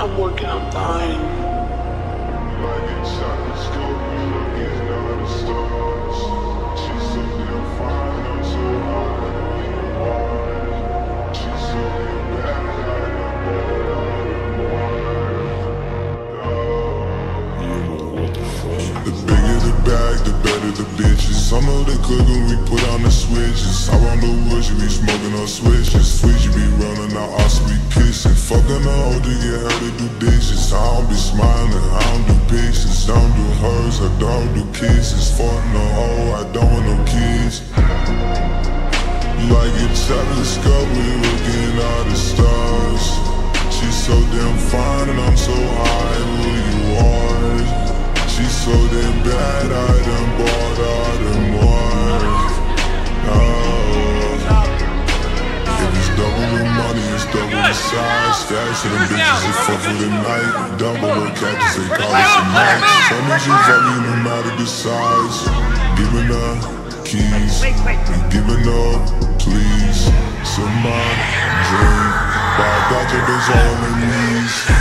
I'm working on mine. Cook when we put on the switches. I want the wood, you be smoking on switches. Sweet, you be running out, I'll sweet kissing. Fucking the hoe to get her oh, to do dishes. I don't be smiling, I don't do pictures. I don't do hers, I don't do kisses. Fucking the hoe, I don't want no kids. Like a telescope, we looking at the stars. She's so damn fine and I'm so high, who you are. She's so damn bad, I it's double the size. Stash to them bitches is fuck for the night. Double the catches, they call it some night. Some bitches fucking no matter the size. Giving up keys, giving up, please. Somebody drink, but I got your bitch on her knees.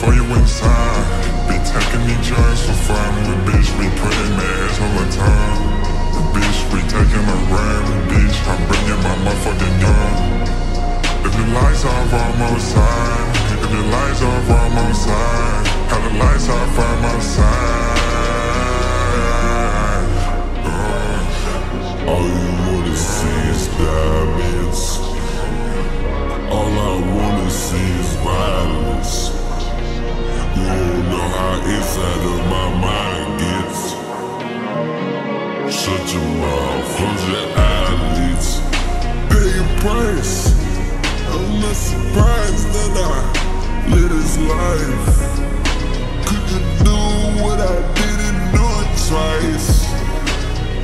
For you inside. Be taking me joints for fun. With bitch, we putting meds all the time. With bitch, we taking a run. Bitch, I'm bringing my motherfucking gun. If the lights off, I'm outside. If the lights off, I'm how of my mind gets. Shut your mouth, your eyelids. Pay a price. I'm not surprised that I live this life. Could you do what I didn't do it twice?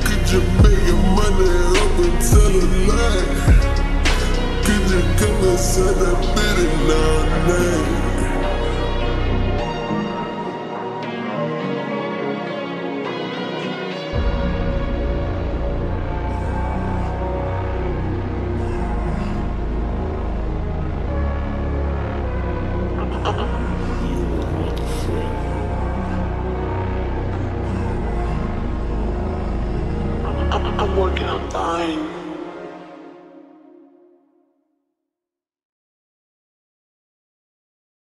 Could you make your money up and tell a lie? Could you come and say that bit and then? I'm dying.